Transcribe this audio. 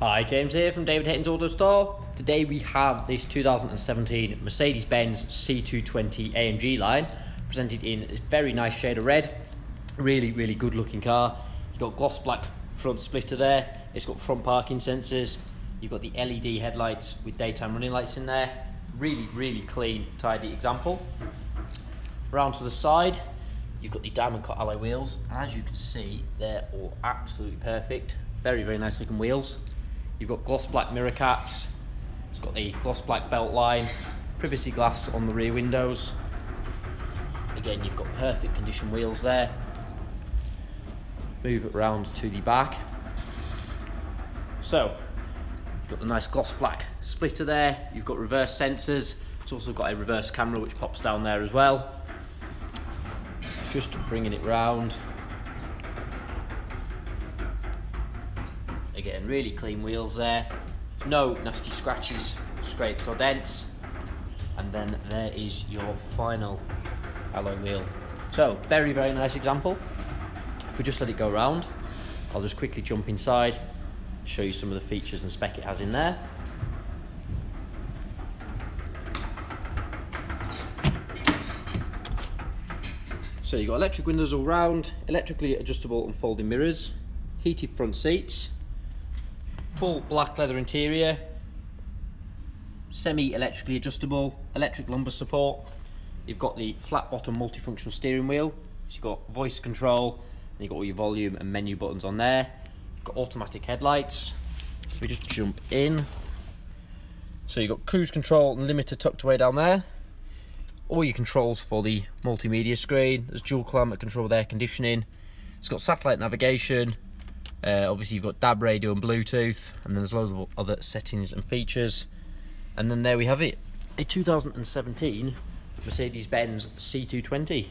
Hi, James here from David Hayton's Auto Store. Today we have this 2017 Mercedes-Benz C220 AMG line, presented in a very nice shade of red. Really, really good looking car. You've got gloss black front splitter there. It's got front parking sensors. You've got the LED headlights with daytime running lights in there. Really, really clean, tidy example. Round to the side, you've got the diamond cut alloy wheels. As you can see, they're all absolutely perfect. Very, very nice looking wheels. You've got gloss black mirror caps. It's got the gloss black belt line, privacy glass on the rear windows. Again, you've got perfect condition wheels there. Move it round to the back. So, got the nice gloss black splitter there. You've got reverse sensors. It's also got a reverse camera which pops down there as well. Just bringing it round. Again, really clean wheels there. No nasty scratches, scrapes or dents. And then there is your final alloy wheel. So, very, very nice example. If we just let it go round, I'll just quickly jump inside, show you some of the features and spec it has in there. So you've got electric windows all round, electrically adjustable and folding mirrors, heated front seats, full black leather interior, semi-electrically adjustable, electric lumbar support. You've got the flat bottom multifunctional steering wheel. So you've got voice control, and you've got all your volume and menu buttons on there. You've got automatic headlights. We just jump in. So you've got cruise control and limiter tucked away down there. All your controls for the multimedia screen. There's dual climate control with air conditioning. It's got satellite navigation. Uh, obviously you've got DAB radio and Bluetooth. And then there's loads of other settings and features. And then there we have it. A 2017 Mercedes-Benz C220.